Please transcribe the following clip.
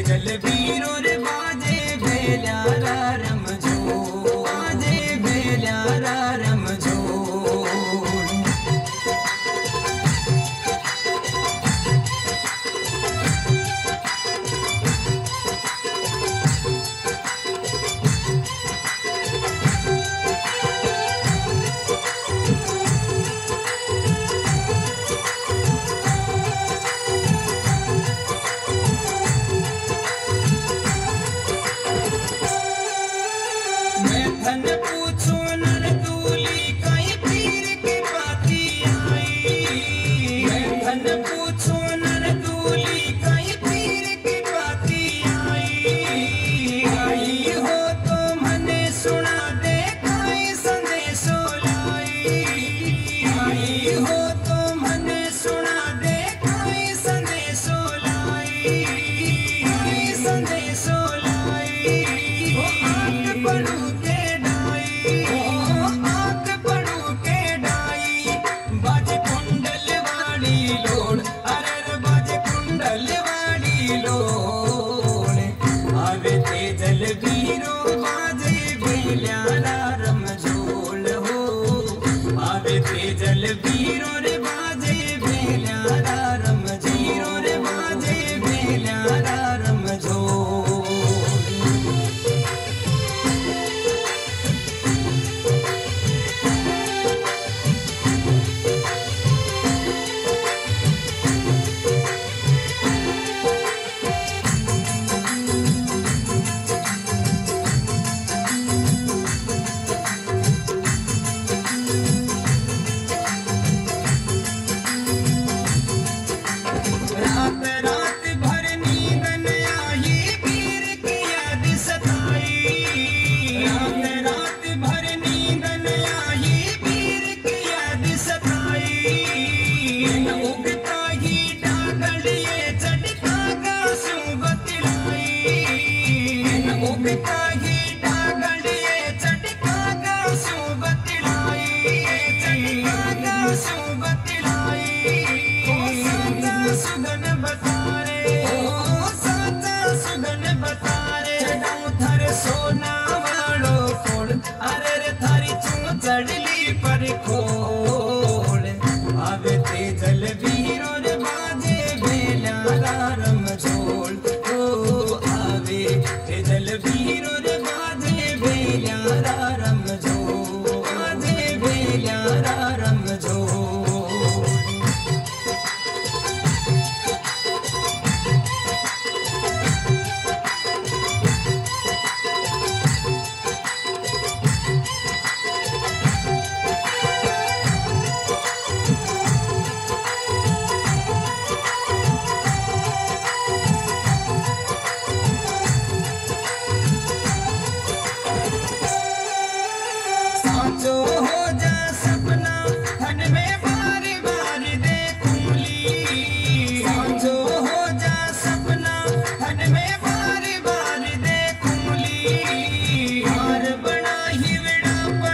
जल बीरो you. Thank you.